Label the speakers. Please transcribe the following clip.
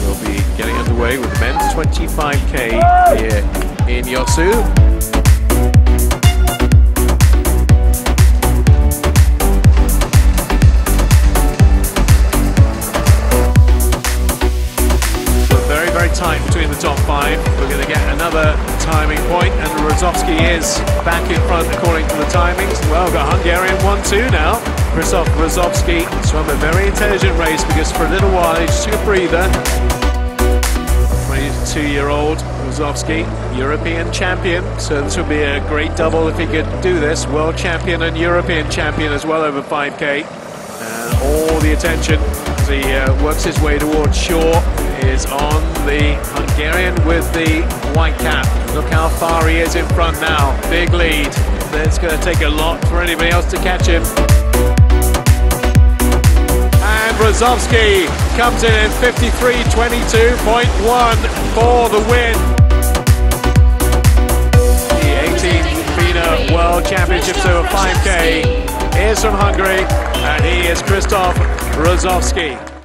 Speaker 1: We'll be getting underway with the men's 25k here in Yeosu. tight between the top five. We're going to get another timing point and Rasovszky is back in front according to the timings. Well, got Hungarian 1-2 now. Kristof Rasovszky swam a very intelligent race because for a little while he just took a breather. 22-year-old Rasovszky, European champion, so this would be a great double if he could do this. World champion and European champion as well over 5k. And all the attention as he uh, works his way towards shore is on the Hungarian with the white cap. Look how far he is in front now. Big lead. It's going to take a lot for anybody else to catch him. And Rasovszky comes in at 53.22.1 for the win. The 18th FINA World Championships over 5K is from Hungary, and he is Kristof Rasovszky.